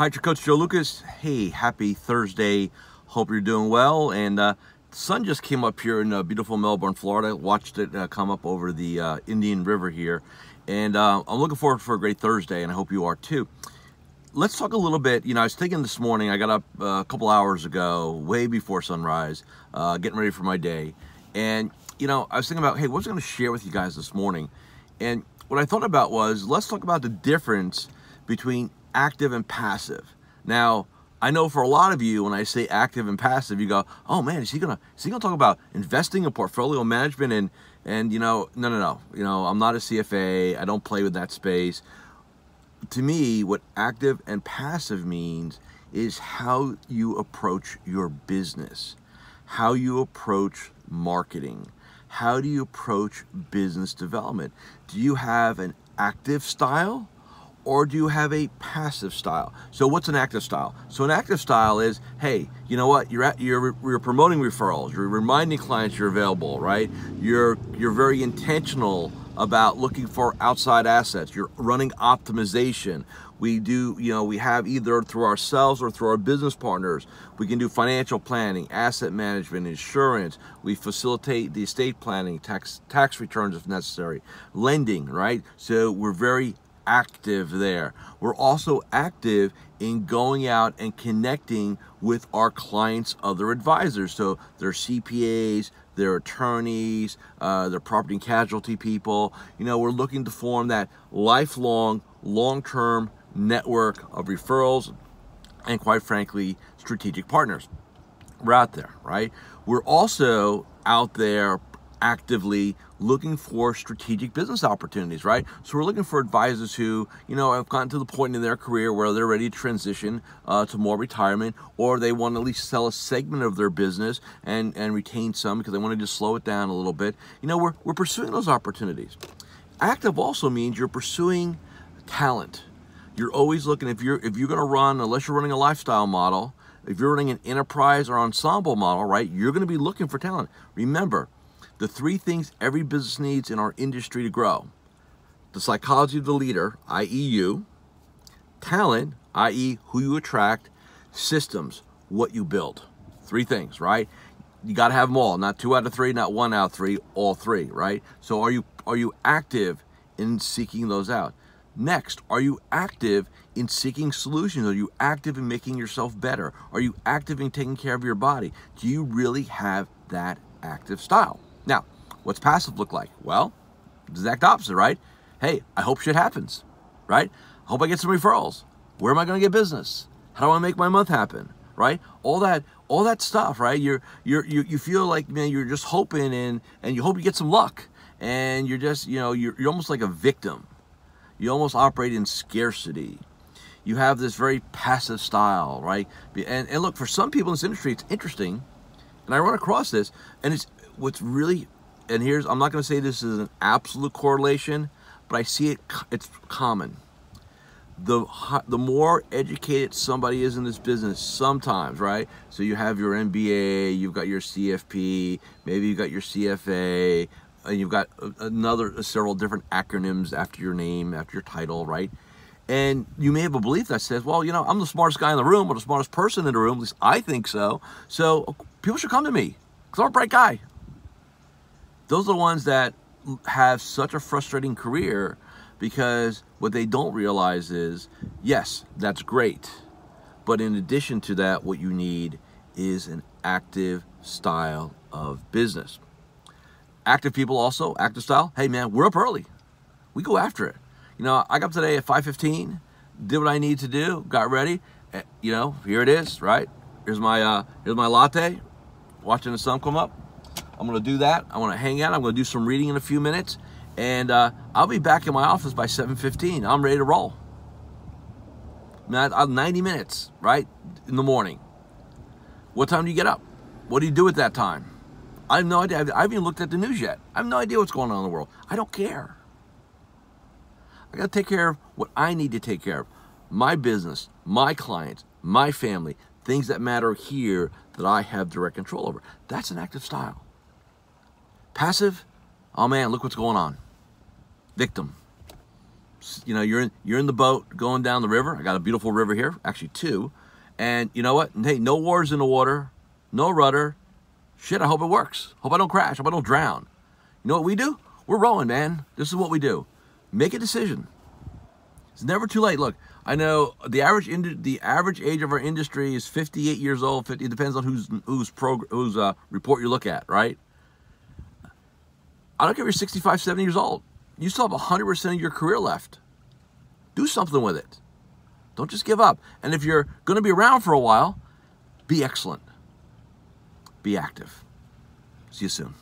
Hi, it's your coach Joe Lukacs. Hey, happy Thursday. Hope you're doing well. And uh, the sun just came up here in uh, beautiful Melbourne, Florida. Watched it uh, come up over the uh, Indian River here. And uh, I'm looking forward for a great Thursday, and I hope you are too. Let's talk a little bit. You know, I was thinking this morning, I got up uh, a couple hours ago, way before sunrise, getting ready for my day. And, you know, I was thinking about, hey, what's going to share with you guys this morning? And what I thought about was, let's talk about the difference between active and passive. Now, I know for a lot of you, when I say active and passive, you go, "Oh man, is he gonna is he gonna talk about investing and portfolio management?" And and you know, no, no, no. You know, I'm not a CFA. I don't play with that space. To me, what active and passive means is how you approach your business, how you approach marketing, how do you approach business development. Do you have an active style? Or do you have a passive style? So what's an active style? So an active style is, hey, you know what? You're at, you're you're promoting referrals. You're reminding clients you're available, right? You're you're very intentional about looking for outside assets. You're running optimization. We do, you know, we have either through ourselves or through our business partners. We can do financial planning, asset management, insurance. We facilitate the estate planning, tax tax returns if necessary, lending, right? So we're very active there. We're also active in going out and connecting with our clients' other advisors. So their CPAs, their attorneys, uh, their property and casualty people. You know, we're looking to form that lifelong, long term network of referrals and, quite frankly, strategic partners. We're out there, right? We're also out there actively looking for strategic business opportunities, right? So we're looking for advisors who, you know, have gotten to the point in their career where they're ready to transition uh, to more retirement, or they want to at least sell a segment of their business and and retain some because they want to just slow it down a little bit. You know, we're we're pursuing those opportunities. Active also means you're pursuing talent. You're always looking if you're if you're going to run unless you're running a lifestyle model. If you're running an enterprise or ensemble model, right, you're going to be looking for talent. Remember, the three things every business needs in our industry to grow the psychology of the leader, i.e., you, talent, i.e., who you attract, systems, what you build. Three things, right? You got to have them all, not two out of three, not one out of three, all three, right? So are you are you active in seeking those out? Next, are you active in seeking solutions? Are you active in making yourself better? Are you active in taking care of your body? Do you really have that active style? Now, what's passive look like? Well, exact opposite, right? Hey, I hope shit happens, right? I hope I get some referrals. Where am I going to get business? How do I make my month happen? Right? All that, all that stuff, right? You're, you're, you, you feel like man, you're just hoping and and you hope you get some luck, and you're just, you know, you're, you're almost like a victim. You almost operate in scarcity. You have this very passive style, right? And and look, for some people in this industry, it's interesting, and I run across this, and it's what's really, and here's, I'm not going to say this is an absolute correlation, but I see it, it's common. The, the more educated somebody is in this business sometimes, right? So you have your MBA, you've got your CFP, maybe you've got your CFA, and you've got another several different acronyms after your name, after your title, right? And you may have a belief that says, well, you know, I'm the smartest guy in the room or the smartest person in the room. At least I think so. So people should come to me because I'm a bright guy. Those are the ones that have such a frustrating career because what they don't realize is yes, that's great. But in addition to that, what you need is an active style of business. Active people also, active style, hey man, we're up early. We go after it. You know, I got up today at 5.15, did what I need to do, got ready. Eh, you know, here it is, right? Here's my uh, here's my latte, watching the sun come up. I'm going to do that. I want to hang out. I'm going to do some reading in a few minutes. And uh, I'll be back in my office by 7.15. I'm ready to roll. I'm 90 minutes, right, in the morning. What time do you get up? What do you do at that time? I have no idea. I haven't even looked at the news yet. I have no idea what's going on in the world. I don't care. I got to take care of what I need to take care of. My business, my clients, my family, things that matter here that I have direct control over. That's an active style. Passive, oh man, look what's going on. Victim. you know, you're in, you're in the boat going down the river. I got a beautiful river here, actually two. And you know what? Hey, no wars in the water, no rudder. Shit, I hope it works. Hope I don't crash. Hope I don't drown. You know what we do? We're rowing, man. This is what we do. Make a decision. It's never too late. Look, I know the average the average age of our industry is 58 years old. 50, it depends on whose whose prog- whose uh, report you look at, right? I don't care if you're 65, 70 years old. You still have 100% of your career left. Do something with it. Don't just give up. And if you're going to be around for a while, be excellent. Be active. See you soon.